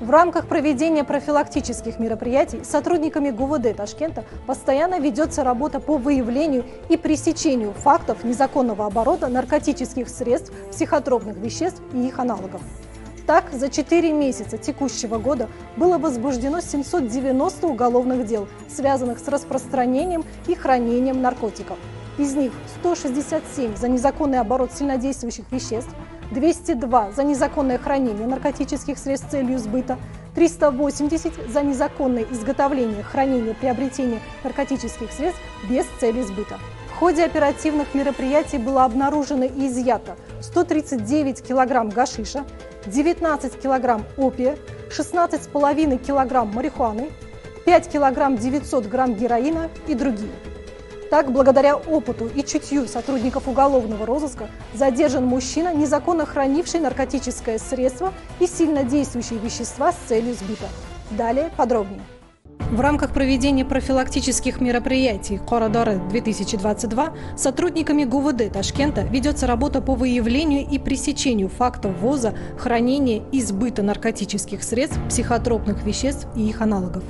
В рамках проведения профилактических мероприятий сотрудниками ГУВД Ташкента постоянно ведется работа по выявлению и пресечению фактов незаконного оборота наркотических средств, психотропных веществ и их аналогов. Так, за 4 месяца текущего года было возбуждено 790 уголовных дел, связанных с распространением и хранением наркотиков. Из них 167 за незаконный оборот сильнодействующих веществ – 202 за незаконное хранение наркотических средств с целью сбыта, 380 за незаконное изготовление, хранение, приобретение наркотических средств без цели сбыта. В ходе оперативных мероприятий было обнаружено и изъято 139 килограмм гашиша, 19 килограмм опия, 16,5 килограмм марихуаны, 5 килограмм 900 грамм героина и другие. Так, благодаря опыту и чутью сотрудников уголовного розыска задержан мужчина, незаконно хранивший наркотическое средство и сильно действующие вещества с целью сбыта. Далее подробнее. В рамках проведения профилактических мероприятий «Корадоры-2022» сотрудниками ГУВД Ташкента ведется работа по выявлению и пресечению фактов ввоза, хранения и сбыта наркотических средств, психотропных веществ и их аналогов.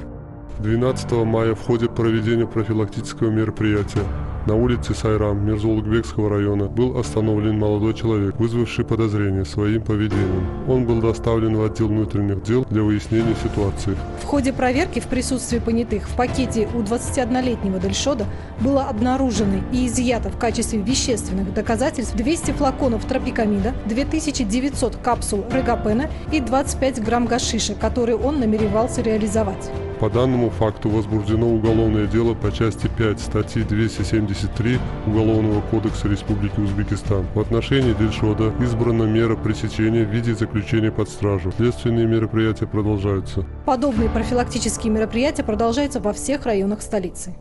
12 мая в ходе проведения профилактического мероприятия на улице Сайрам Мирзолукбекского района был остановлен молодой человек, вызвавший подозрение своим поведением. Он был доставлен в отдел внутренних дел для выяснения ситуации. В ходе проверки в присутствии понятых в пакете у 21-летнего Дельшода было обнаружено и изъято в качестве вещественных доказательств 200 флаконов тропикамида, 2900 капсул регапена и 25 грамм гашиша, которые он намеревался реализовать. По данному факту возбуждено уголовное дело по части 5 статьи 273 Уголовного кодекса Республики Узбекистан. В отношении Дельшода избрана мера пресечения в виде заключения под стражу. Следственные мероприятия продолжаются. Подобные профилактические мероприятия продолжаются во всех районах столицы.